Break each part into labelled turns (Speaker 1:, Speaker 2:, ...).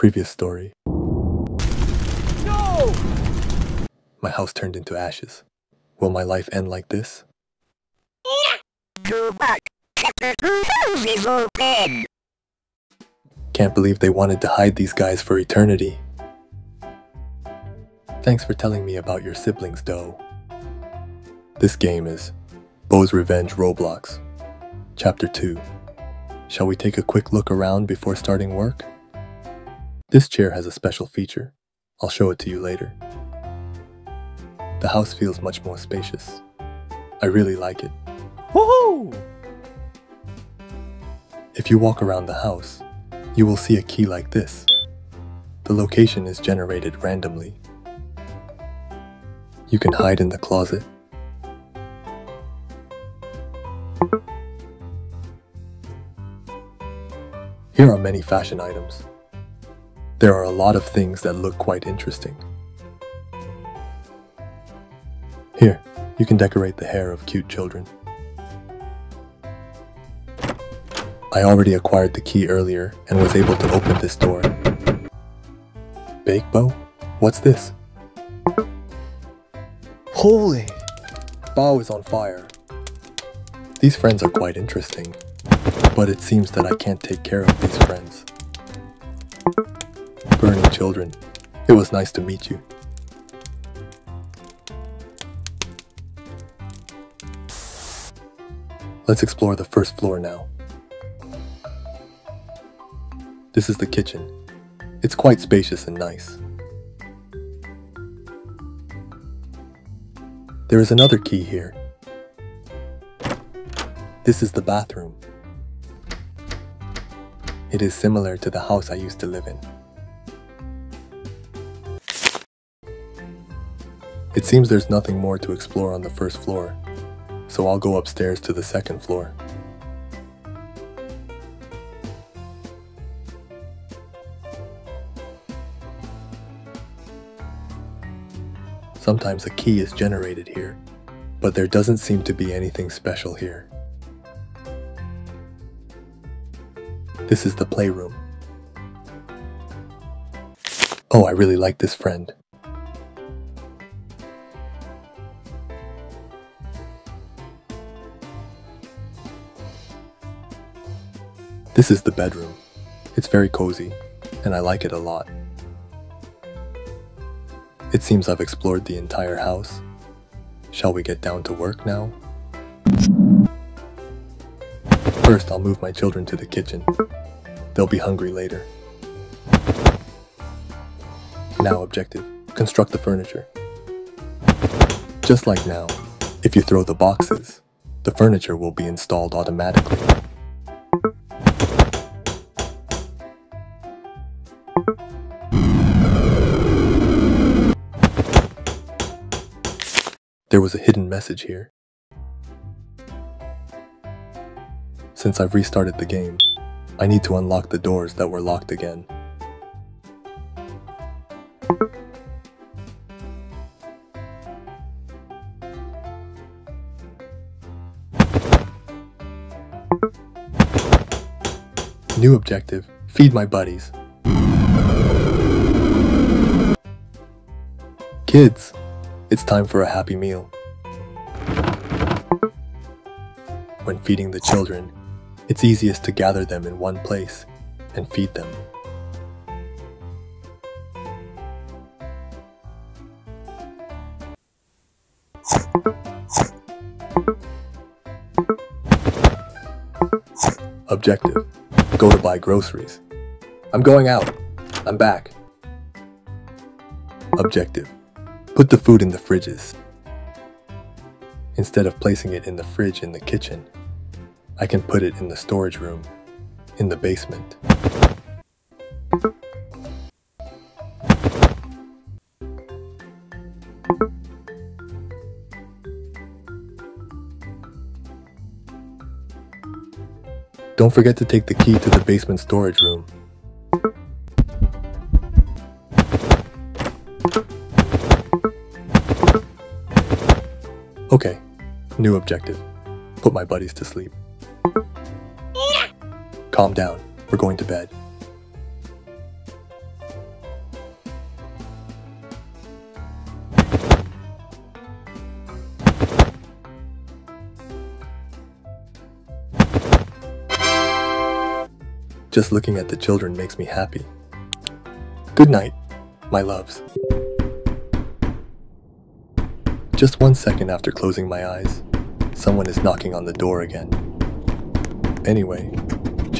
Speaker 1: Previous story.
Speaker 2: No!
Speaker 1: My house turned into ashes. Will my life end like this?
Speaker 3: Go back. The house is open.
Speaker 1: Can't believe they wanted to hide these guys for eternity. Thanks for telling me about your siblings, Doe. This game is Bou's Revenge Roblox, Chapter 2. Shall we take a quick look around before starting work? This chair has a special feature. I'll show it to you later. The house feels much more spacious. I really like it.
Speaker 2: Woohoo!
Speaker 1: If you walk around the house, you will see a key like this. The location is generated randomly. You can hide in the closet. Here are many fashion items. There are a lot of things that look quite interesting. Here, you can decorate the hair of cute children. I already acquired the key earlier and was able to open this door. Bake Bow? What's this? Holy! Bao is on fire. These friends are quite interesting, but it seems that I can't take care of these friends. Children, it was nice to meet you. Let's explore the first floor now. This is the kitchen. It's quite spacious and nice. There is another key here. This is the bathroom. It is similar to the house I used to live in. It seems there's nothing more to explore on the first floor, so I'll go upstairs to the second floor. Sometimes a key is generated here, but there doesn't seem to be anything special here. This is the playroom. Oh, I really like this friend. This is the bedroom. It's very cozy, and I like it a lot. It seems I've explored the entire house. Shall we get down to work now? First, I'll move my children to the kitchen. They'll be hungry later. Now objective, construct the furniture. Just like now, if you throw the boxes, the furniture will be installed automatically. Was a hidden message here. Since I've restarted the game, I need to unlock the doors that were locked again. New objective, feed my buddies. Kids, it's time for a happy meal. When feeding the children, it's easiest to gather them in one place and feed them. Objective Go to buy groceries. I'm going out. I'm back. Objective Put the food in the fridges. Instead of placing it in the fridge in the kitchen, I can put it in the storage room in the basement. Don't forget to take the key to the basement storage room. Okay, new objective. Put my buddies to sleep. Calm down. We're going to bed. Just looking at the children makes me happy. Good night, my loves. Just one second after closing my eyes, someone is knocking on the door again. Anyway,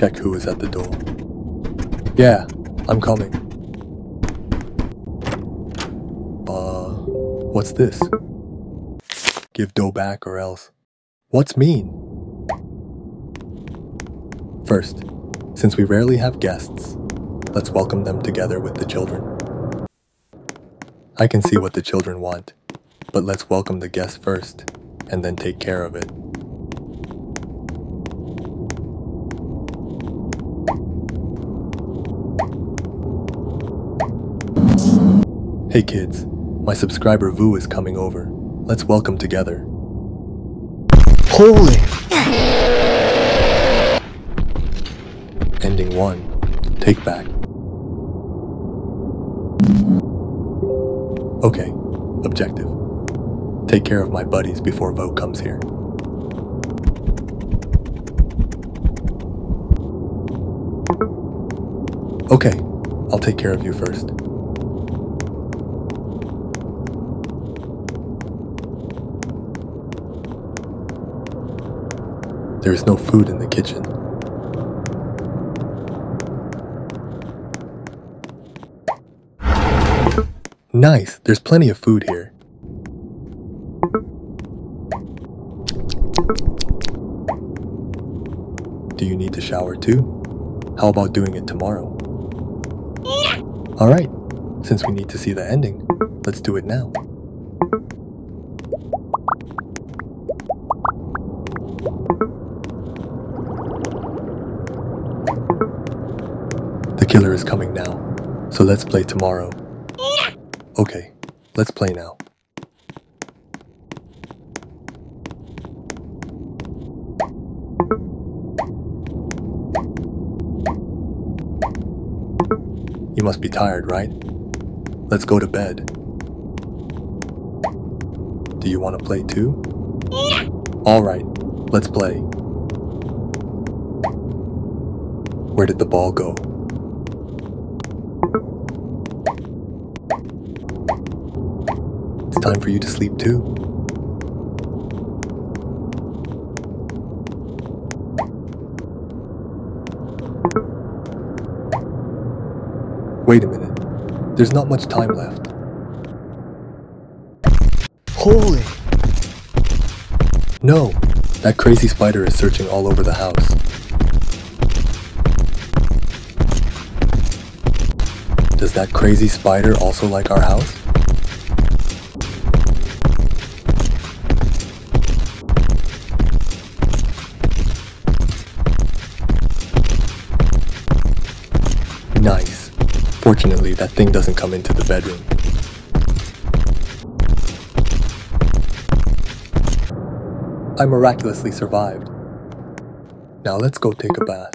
Speaker 1: check who is at the door. Yeah, I'm coming. Uh, what's this? Give dough back or else. What's mean? First, since we rarely have guests, let's welcome them together with the children. I can see what the children want, but let's welcome the guests first and then take care of it. Hey kids, my subscriber Vu is coming over. Let's welcome together.
Speaker 2: Holy!
Speaker 1: Ending 1. Take back. Okay, objective. Take care of my buddies before Vo comes here. Okay, I'll take care of you first. There is no food in the kitchen. Nice, there's plenty of food here. Do you need to shower too? How about doing it tomorrow? Alright, since we need to see the ending, let's do it now. Killer is coming now, so let's play tomorrow. Okay, let's play now. You must be tired, right? Let's go to bed. Do you want to play too? Alright, let's play. Where did the ball go? Time for you to sleep too. Wait a minute. There's not much time left.
Speaker 2: Holy!
Speaker 1: No! That crazy spider is searching all over the house. Does that crazy spider also like our house? Nice. Fortunately, that thing doesn't come into the bedroom. I miraculously survived. Now let's go take a bath.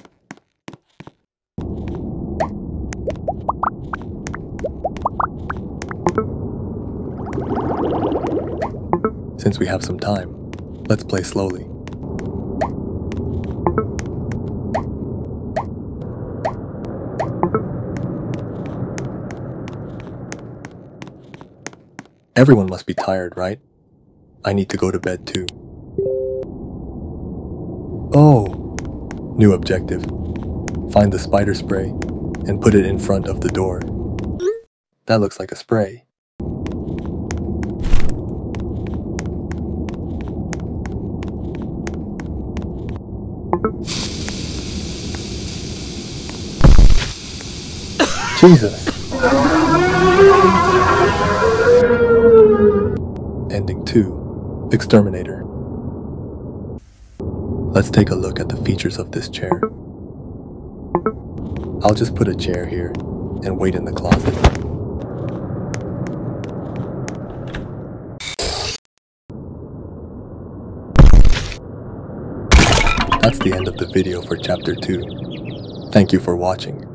Speaker 1: Since we have some time, let's play slowly. Everyone must be tired, right? I need to go to bed too. Oh! New objective. Find the spider spray and put it in front of the door. That looks like a spray. Jesus! Ending 2 Exterminator. Let's take a look at the features of this chair. I'll just put a chair here and wait in the closet. That's the end of the video for chapter 2. Thank you for watching.